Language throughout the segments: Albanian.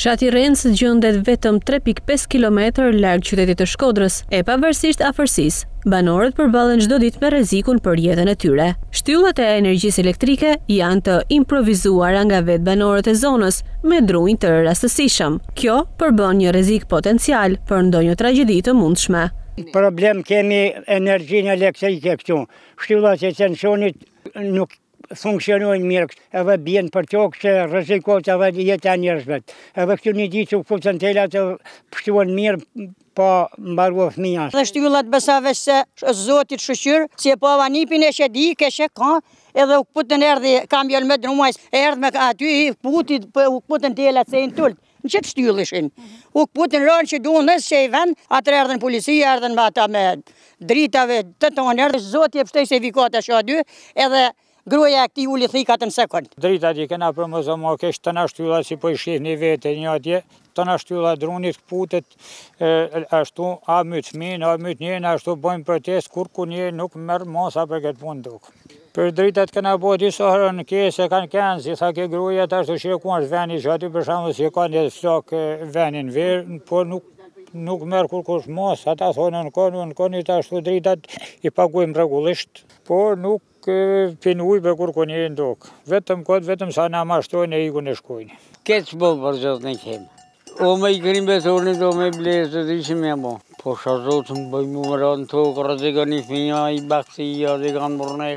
Fshati Rrenc gjendet vetëm tre pikë pesë kilometër larg qytetit të Shkodrës e pavarësisht afërsisë, banorët përballen çdo ditë me rrezikun për jetën e tyre. Shtyllat e energjisë elektrike janë të improvizuara nga vetë banorët e zonës me drunj të rastësishëm. Kjo përbën një rrezik potencial për ndonjë tragjedi të mundshme. Problem kemi energjinë elektrike këtu. Shtyllat e tensionit nuk funksionojnë mirë, edhe bjen për tokë që rrezikohet edhe jeta e njerëzve. Edhe këtu një ditë u këputën telat edhe pështuen mirë pa mbarue fëmija. Dhe shtyllat besa veç se Zotit shqyr, si e pava nipin e që di, ke që ka, edhe u këputën erdi kamioni me drumajs, erdi me aty, këputi, u këputën telat se i në tullë. Qetë shtyllë ishin, u këputën ranë qetu në qiky vend, atëherë erdhën policia, erdhën edhe ata të dritave, të tanë, erdhën që Zoti e pështoi se i vikat e shë dy, edhe gruja e këtij uli thikat në sekund. Dritat i kena për mos Zot ma keq, të tana shtyllat si po i shihni edhe vetë një atje, të tana shtylla drunit, këputet, ashtu e myt fminë, e myt njenë, ashtu bojnë protest, kurkund njeri nuk merr masa për këtë punë dukë. Për dritat kena bo disa herë ankesë kanë kenë, si thashë ke gruja e ashtu qe ku asht veni qaty për shembull si ka marrë flakë veni në verë, por nuk nuk merr kurkush masa, ata thonë ankonu, ankonu e ashtu dritat i pagujmë rregullisht, por nuk pin ujë për kurkun në dukë, vetëm këtë, vetëm sa na mashtrojnë e ikun e shkojnë. Këtë që bëmë për gjithë në kemë. O me i kriju betonit o me ble se di si me bo. Pasha Zotin me ba me ra në tokë rrezikon një fëmija e bakti, rrezikon me marrë me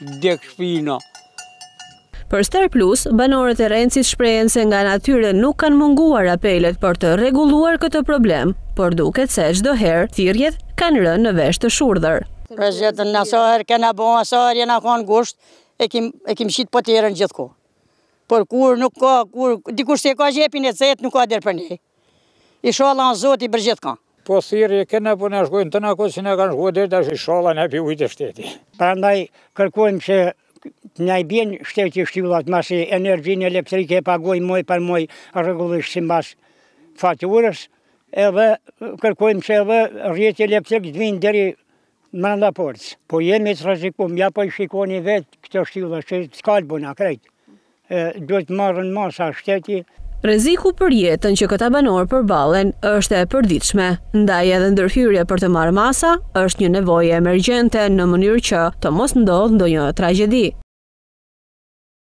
u djeg shpia. Për Star Plus, banorët e Rrencit shprehen se nga ana e tyre nuk kanë munguar apelet për të rregulluar këtë problem, por duket se çdo herë thirrjet kanë rënë në vesh të shurdhër. Për zgjedhje na sa herë kena bo, sa herë jena kon gusht, e kemi e kemi shti poterën gjithkohë. Por kur nuk ka, kur dikush se ka xhepin e vet nuk ka dert për ne. Ishalla Zoti për gjithka. Po thirrje kena po na shkojnë tana kot si na kanë shkuar deri tash ishalla na e rregullon shteti. Prandaj kërkojmë që të na i bjen shteti shtyllat masi energjinë elektrike e pagojmë muaj për muaj rregullisht simbas faturës edhe kërkojmë që edhe rrjeti elektrik të vijë deri Mrenda portës. Po jemi të rrezikuar, ja po i shikoni vetë këto shtylla të kalbuna krejt. Duhet të marrin masa shteti. Rreziku për jetën që këta banorë përballen është e përditshme, ndaj edhe ndërhyrja për të marrë masa është një nevojë emergjente në mënyrë që të mos ndodhë ndonjë tragjedi.